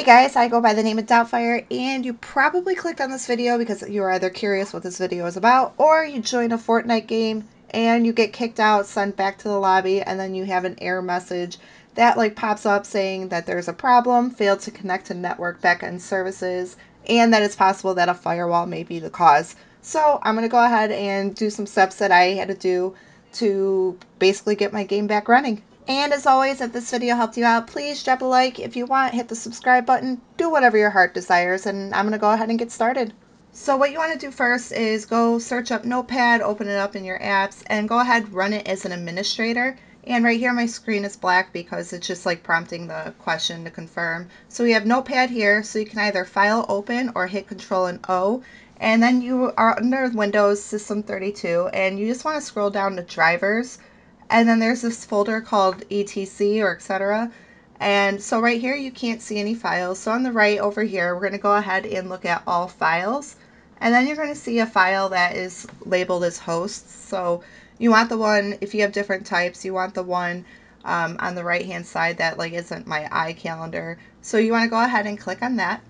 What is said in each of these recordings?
Hey guys, I go by the name of Doubtfire, and you probably clicked on this video because you are either curious what this video is about, or you join a Fortnite game and you get kicked out, sent back to the lobby, and then you have an error message that like pops up saying that there's a problem, failed to connect to network backend services, and that it's possible that a firewall may be the cause. So I'm going to go ahead and do some steps that I had to do to basically get my game back running. And as always, if this video helped you out, please drop a like. If you want, hit the subscribe button. Do whatever your heart desires, and I'm going to go ahead and get started. So what you want to do first is go search up Notepad, open it up in your apps, and go ahead run it as an administrator. And right here my screen is black because it's just like prompting the question to confirm. So we have Notepad here, so you can either file open or hit Control and O. And then you are under Windows System 32, and you just want to scroll down to Drivers and then there's this folder called etc or etc. And so right here you can't see any files. So on the right over here, we're going to go ahead and look at all files. And then you're going to see a file that is labeled as hosts. So you want the one, if you have different types, you want the one um, on the right hand side that like isn't my iCalendar. So you want to go ahead and click on that.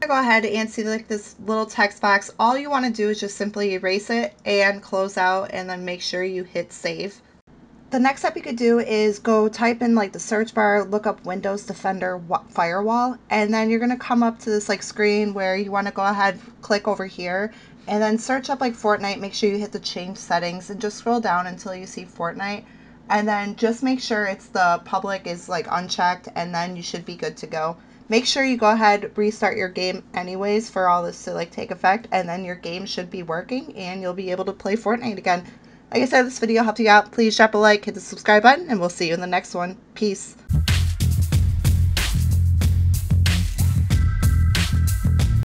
Go ahead and see like this little text box. All you want to do is just simply erase it and close out and then make sure you hit save the next step you could do is go type in like the search bar, look up Windows Defender Firewall, and then you're going to come up to this like screen where you want to go ahead, click over here, and then search up like Fortnite. Make sure you hit the change settings and just scroll down until you see Fortnite. And then just make sure it's the public is like unchecked and then you should be good to go. Make sure you go ahead, restart your game anyways for all this to like take effect and then your game should be working and you'll be able to play Fortnite again. Like I said, this video helped you out. Please drop a like, hit the subscribe button, and we'll see you in the next one. Peace.